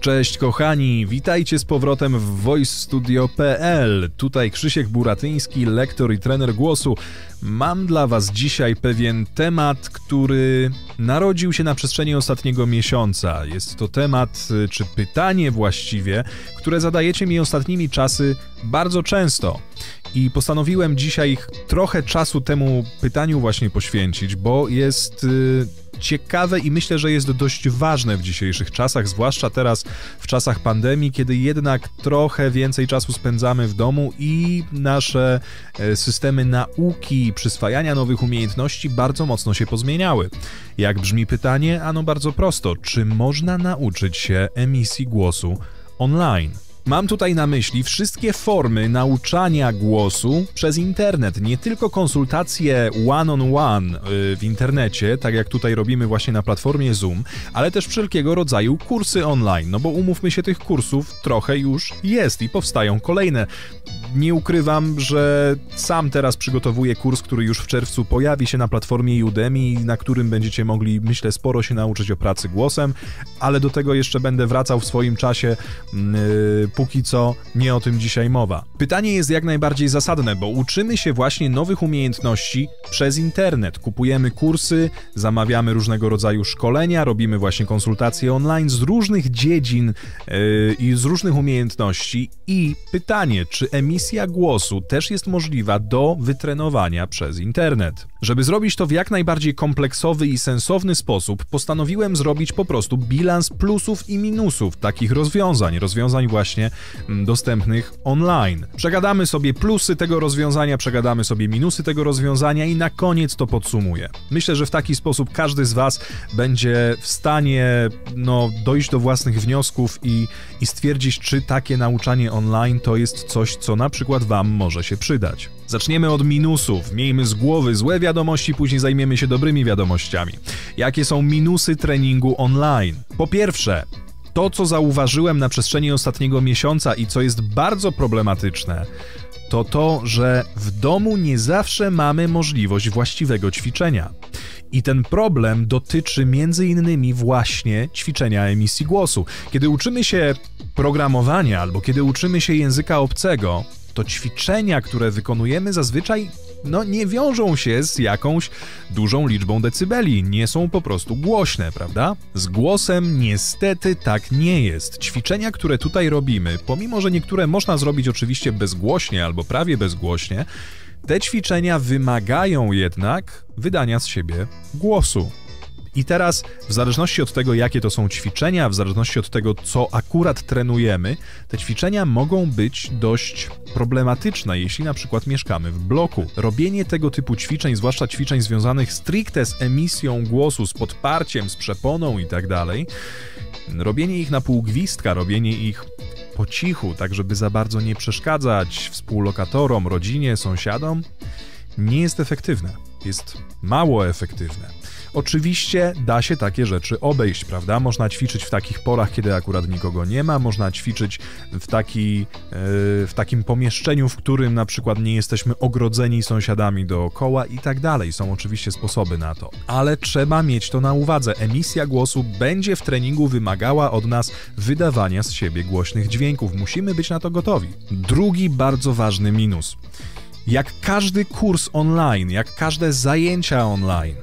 Cześć kochani, witajcie z powrotem w voicestudio.pl. Tutaj Krzysiek Buratyński, lektor i trener głosu. Mam dla Was dzisiaj pewien temat, który narodził się na przestrzeni ostatniego miesiąca. Jest to temat, czy pytanie właściwie, które zadajecie mi ostatnimi czasy bardzo często. I postanowiłem dzisiaj trochę czasu temu pytaniu właśnie poświęcić, bo jest y, ciekawe i myślę, że jest dość ważne w dzisiejszych czasach, zwłaszcza teraz w czasach pandemii, kiedy jednak trochę więcej czasu spędzamy w domu i nasze e, systemy nauki, przyswajania nowych umiejętności bardzo mocno się pozmieniały. Jak brzmi pytanie? Ano bardzo prosto. Czy można nauczyć się emisji głosu online? Mam tutaj na myśli wszystkie formy nauczania głosu przez internet, nie tylko konsultacje one-on-one y, w internecie, tak jak tutaj robimy właśnie na platformie Zoom, ale też wszelkiego rodzaju kursy online, no bo umówmy się, tych kursów trochę już jest i powstają kolejne. Nie ukrywam, że sam teraz przygotowuję kurs, który już w czerwcu pojawi się na platformie Udemy, na którym będziecie mogli, myślę, sporo się nauczyć o pracy głosem, ale do tego jeszcze będę wracał w swoim czasie, yy, póki co nie o tym dzisiaj mowa. Pytanie jest jak najbardziej zasadne, bo uczymy się właśnie nowych umiejętności przez internet. Kupujemy kursy, zamawiamy różnego rodzaju szkolenia, robimy właśnie konsultacje online z różnych dziedzin yy, i z różnych umiejętności i pytanie, czy emisja głosu też jest możliwa do wytrenowania przez internet. Żeby zrobić to w jak najbardziej kompleksowy i sensowny sposób, postanowiłem zrobić po prostu bilans plusów i minusów takich rozwiązań, rozwiązań właśnie mm, dostępnych online. Przegadamy sobie plusy tego rozwiązania, przegadamy sobie minusy tego rozwiązania i na koniec to podsumuję. Myślę, że w taki sposób każdy z Was będzie w stanie no, dojść do własnych wniosków i, i stwierdzić, czy takie nauczanie online to jest coś, co na przykład Wam może się przydać. Zaczniemy od minusów. Miejmy z głowy złe wiadomości, później zajmiemy się dobrymi wiadomościami. Jakie są minusy treningu online? Po pierwsze, to co zauważyłem na przestrzeni ostatniego miesiąca i co jest bardzo problematyczne, to to, że w domu nie zawsze mamy możliwość właściwego ćwiczenia. I ten problem dotyczy między innymi właśnie ćwiczenia emisji głosu. Kiedy uczymy się programowania albo kiedy uczymy się języka obcego, to ćwiczenia, które wykonujemy zazwyczaj no nie wiążą się z jakąś dużą liczbą decybeli, nie są po prostu głośne, prawda? Z głosem niestety tak nie jest. Ćwiczenia, które tutaj robimy, pomimo że niektóre można zrobić oczywiście bezgłośnie albo prawie bezgłośnie, te ćwiczenia wymagają jednak wydania z siebie głosu. I teraz, w zależności od tego, jakie to są ćwiczenia, w zależności od tego, co akurat trenujemy, te ćwiczenia mogą być dość problematyczne, jeśli na przykład mieszkamy w bloku. Robienie tego typu ćwiczeń, zwłaszcza ćwiczeń związanych stricte z emisją głosu, z podparciem, z przeponą itd., tak robienie ich na pół gwizdka, robienie ich po cichu, tak żeby za bardzo nie przeszkadzać współlokatorom, rodzinie, sąsiadom, nie jest efektywne. Jest mało efektywne. Oczywiście da się takie rzeczy obejść, prawda? Można ćwiczyć w takich porach, kiedy akurat nikogo nie ma, można ćwiczyć w, taki, yy, w takim pomieszczeniu, w którym na przykład nie jesteśmy ogrodzeni sąsiadami dookoła i tak dalej. Są oczywiście sposoby na to. Ale trzeba mieć to na uwadze. Emisja głosu będzie w treningu wymagała od nas wydawania z siebie głośnych dźwięków. Musimy być na to gotowi. Drugi bardzo ważny minus. Jak każdy kurs online, jak każde zajęcia online,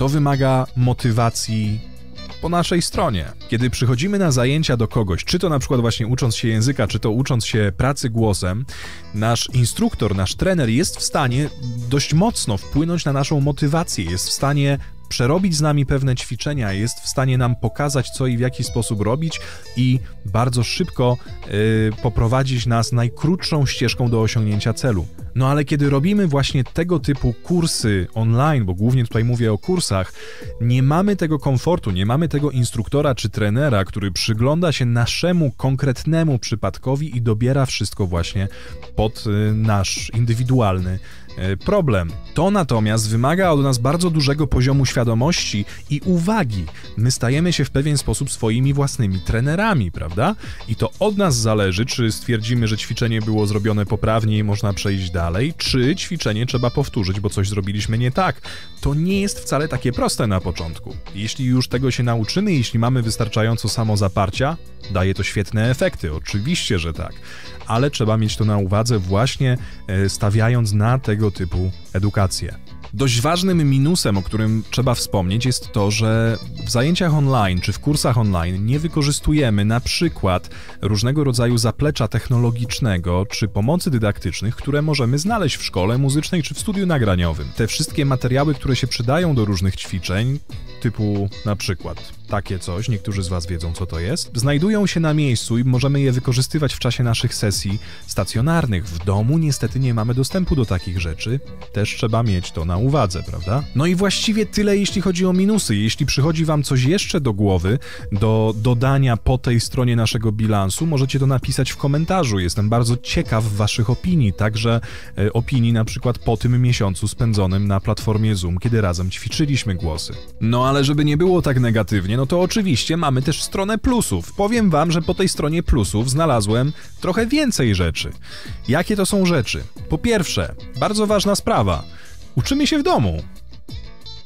to wymaga motywacji po naszej stronie. Kiedy przychodzimy na zajęcia do kogoś, czy to na przykład właśnie ucząc się języka, czy to ucząc się pracy głosem, nasz instruktor, nasz trener jest w stanie dość mocno wpłynąć na naszą motywację, jest w stanie przerobić z nami pewne ćwiczenia, jest w stanie nam pokazać, co i w jaki sposób robić i bardzo szybko yy, poprowadzić nas najkrótszą ścieżką do osiągnięcia celu. No ale kiedy robimy właśnie tego typu kursy online, bo głównie tutaj mówię o kursach, nie mamy tego komfortu, nie mamy tego instruktora czy trenera, który przygląda się naszemu konkretnemu przypadkowi i dobiera wszystko właśnie pod y, nasz indywidualny E, problem. To natomiast wymaga od nas bardzo dużego poziomu świadomości i uwagi. My stajemy się w pewien sposób swoimi własnymi trenerami, prawda? I to od nas zależy, czy stwierdzimy, że ćwiczenie było zrobione poprawnie i można przejść dalej dalej, czy ćwiczenie trzeba powtórzyć, bo coś zrobiliśmy nie tak. To nie jest wcale takie proste na początku. Jeśli już tego się nauczymy, jeśli mamy wystarczająco samozaparcia, daje to świetne efekty, oczywiście, że tak, ale trzeba mieć to na uwadze właśnie e, stawiając na tego typu edukację. Dość ważnym minusem, o którym trzeba wspomnieć, jest to, że w zajęciach online czy w kursach online nie wykorzystujemy na przykład różnego rodzaju zaplecza technologicznego czy pomocy dydaktycznych, które możemy znaleźć w szkole muzycznej czy w studiu nagraniowym. Te wszystkie materiały, które się przydają do różnych ćwiczeń, typu na przykład takie coś, niektórzy z Was wiedzą, co to jest, znajdują się na miejscu i możemy je wykorzystywać w czasie naszych sesji stacjonarnych. W domu niestety nie mamy dostępu do takich rzeczy, też trzeba mieć to na uwadze, prawda? No i właściwie tyle, jeśli chodzi o minusy. Jeśli przychodzi Wam coś jeszcze do głowy, do dodania po tej stronie naszego bilansu, możecie to napisać w komentarzu. Jestem bardzo ciekaw Waszych opinii, także e, opinii na przykład po tym miesiącu spędzonym na platformie Zoom, kiedy razem ćwiczyliśmy głosy. No ale żeby nie było tak negatywnie, no to oczywiście mamy też stronę plusów. Powiem wam, że po tej stronie plusów znalazłem trochę więcej rzeczy. Jakie to są rzeczy? Po pierwsze, bardzo ważna sprawa. Uczymy się w domu.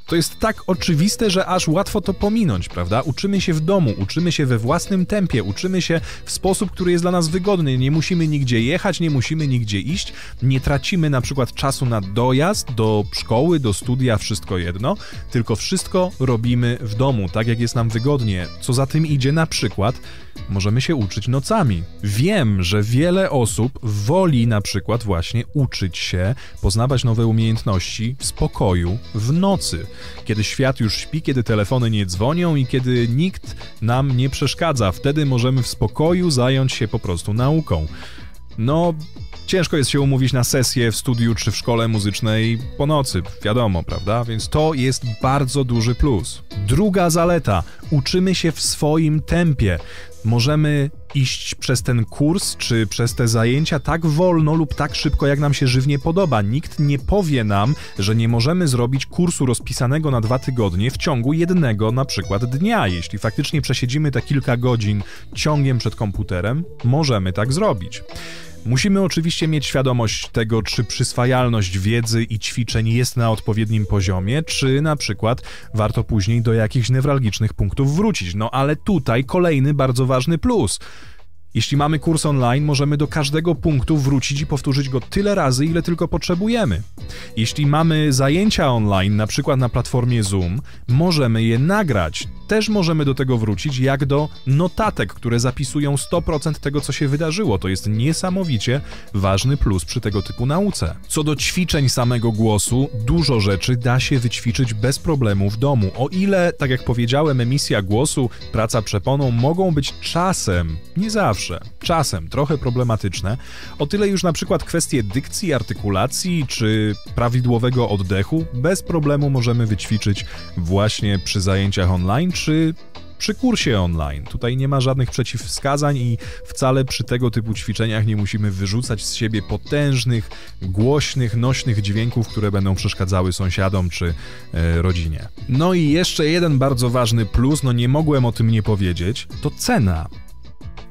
To jest tak oczywiste, że aż łatwo to pominąć, prawda? Uczymy się w domu, uczymy się we własnym tempie, uczymy się w sposób, który jest dla nas wygodny. Nie musimy nigdzie jechać, nie musimy nigdzie iść, nie tracimy na przykład czasu na dojazd do szkoły, do studia, wszystko jedno, tylko wszystko robimy w domu, tak jak jest nam wygodnie. Co za tym idzie na przykład, możemy się uczyć nocami. Wiem, że wiele osób woli na przykład właśnie uczyć się, poznawać nowe umiejętności w spokoju w nocy kiedy świat już śpi, kiedy telefony nie dzwonią i kiedy nikt nam nie przeszkadza. Wtedy możemy w spokoju zająć się po prostu nauką. No, ciężko jest się umówić na sesję w studiu czy w szkole muzycznej po nocy, wiadomo, prawda? Więc to jest bardzo duży plus. Druga zaleta: uczymy się w swoim tempie. Możemy iść przez ten kurs czy przez te zajęcia tak wolno lub tak szybko, jak nam się żywnie podoba. Nikt nie powie nam, że nie możemy zrobić kursu rozpisanego na dwa tygodnie w ciągu jednego na przykład dnia. Jeśli faktycznie przesiedzimy te kilka godzin ciągiem przed komputerem, możemy tak zrobić. Musimy oczywiście mieć świadomość tego, czy przyswajalność wiedzy i ćwiczeń jest na odpowiednim poziomie, czy na przykład warto później do jakichś newralgicznych punktów wrócić. No ale tutaj kolejny bardzo ważny plus. Jeśli mamy kurs online, możemy do każdego punktu wrócić i powtórzyć go tyle razy, ile tylko potrzebujemy. Jeśli mamy zajęcia online, na przykład na platformie Zoom, możemy je nagrać. Też możemy do tego wrócić, jak do notatek, które zapisują 100% tego, co się wydarzyło. To jest niesamowicie ważny plus przy tego typu nauce. Co do ćwiczeń samego głosu, dużo rzeczy da się wyćwiczyć bez problemu w domu. O ile, tak jak powiedziałem, emisja głosu, praca przeponą mogą być czasem, nie zawsze, czasem trochę problematyczne, o tyle już na przykład kwestie dykcji, artykulacji czy prawidłowego oddechu bez problemu możemy wyćwiczyć właśnie przy zajęciach online czy przy kursie online. Tutaj nie ma żadnych przeciwwskazań i wcale przy tego typu ćwiczeniach nie musimy wyrzucać z siebie potężnych, głośnych, nośnych dźwięków, które będą przeszkadzały sąsiadom czy e, rodzinie. No i jeszcze jeden bardzo ważny plus, no nie mogłem o tym nie powiedzieć, to cena.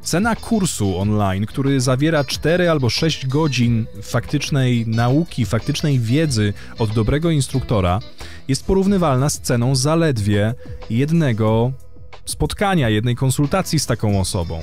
Cena kursu online, który zawiera 4 albo 6 godzin faktycznej nauki, faktycznej wiedzy od dobrego instruktora, jest porównywalna z ceną zaledwie jednego spotkania, jednej konsultacji z taką osobą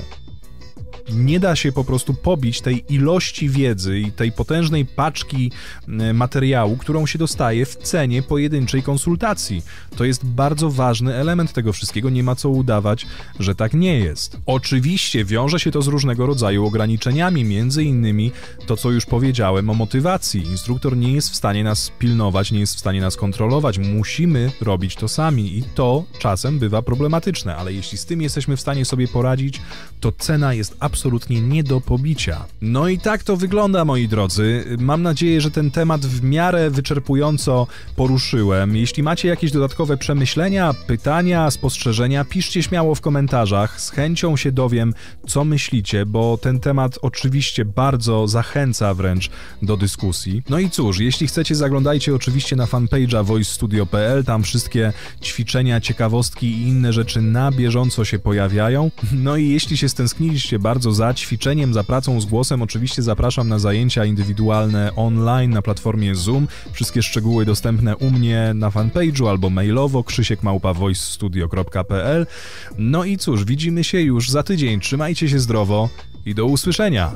nie da się po prostu pobić tej ilości wiedzy i tej potężnej paczki e, materiału, którą się dostaje w cenie pojedynczej konsultacji. To jest bardzo ważny element tego wszystkiego, nie ma co udawać, że tak nie jest. Oczywiście wiąże się to z różnego rodzaju ograniczeniami, między innymi to, co już powiedziałem o motywacji. Instruktor nie jest w stanie nas pilnować, nie jest w stanie nas kontrolować, musimy robić to sami i to czasem bywa problematyczne, ale jeśli z tym jesteśmy w stanie sobie poradzić, to cena jest absolutnie absolutnie nie do pobicia. No i tak to wygląda, moi drodzy. Mam nadzieję, że ten temat w miarę wyczerpująco poruszyłem. Jeśli macie jakieś dodatkowe przemyślenia, pytania, spostrzeżenia, piszcie śmiało w komentarzach. Z chęcią się dowiem, co myślicie, bo ten temat oczywiście bardzo zachęca wręcz do dyskusji. No i cóż, jeśli chcecie, zaglądajcie oczywiście na fanpage'a voicestudio.pl, tam wszystkie ćwiczenia, ciekawostki i inne rzeczy na bieżąco się pojawiają. No i jeśli się stęskniliście bardzo za ćwiczeniem, za pracą z głosem. Oczywiście zapraszam na zajęcia indywidualne online na platformie Zoom. Wszystkie szczegóły dostępne u mnie na fanpage'u albo mailowo krzysiekmałpa.voicestudio.pl No i cóż, widzimy się już za tydzień. Trzymajcie się zdrowo i do usłyszenia.